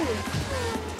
うん。